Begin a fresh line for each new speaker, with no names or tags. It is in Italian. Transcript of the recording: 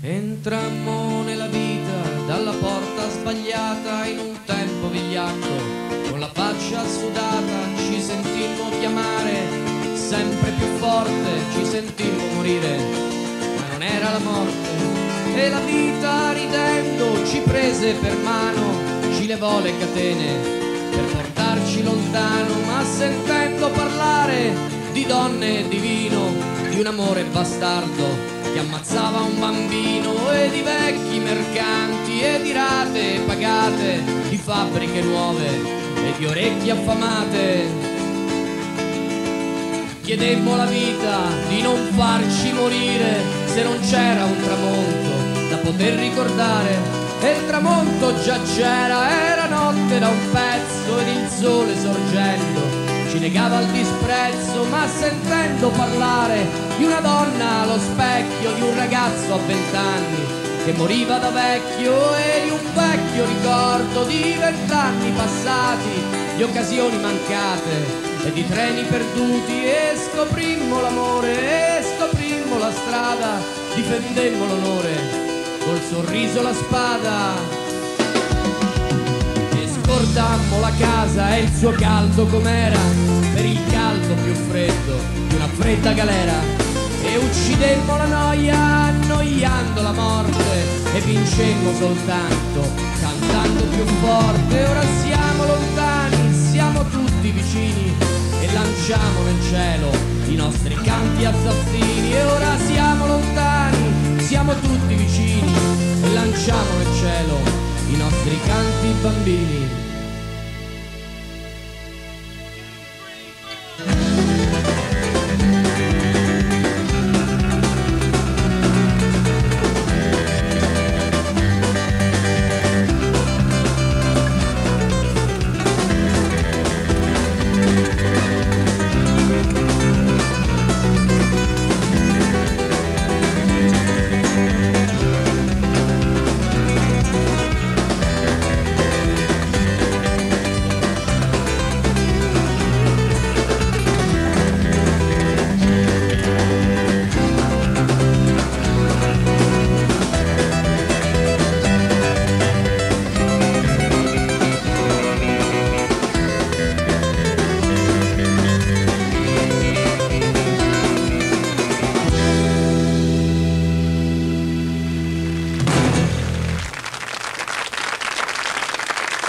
Entrammo nella vita dalla porta sbagliata in un tempo vigliacco, con la faccia sudata ci sentimmo chiamare, sempre più forte ci sentimmo morire, ma non era la morte e la vita ridendo ci prese per mano, ci levò le catene per portarci lontano, sentendo parlare di donne e di vino, di un amore bastardo che ammazzava un bambino e di vecchi mercanti e di rate pagate, di fabbriche nuove e di orecchie affamate. Chiedemmo alla vita di non farci morire se non c'era un tramonto da poter ricordare. E il tramonto già c'era, era notte da un pezzo ed il sole sorgendo negava il disprezzo, ma sentendo parlare di una donna allo specchio, di un ragazzo a vent'anni che moriva da vecchio e di un vecchio ricordo di vent'anni passati, di occasioni mancate e di treni perduti. E scoprimmo l'amore e scoprimmo la strada, difendemmo l'onore, col sorriso la spada scordammo la casa e il suo caldo com'era, per il caldo più freddo di una fredda galera. E uccidemmo la noia annoiando la morte e vincemmo soltanto cantando più forte. Ora siamo lontani, siamo tutti vicini e lanciamo nel cielo i nostri canti a zaffini. E ora siamo lontani, siamo tutti vicini e lanciamo nel cielo i nostri canti bambini.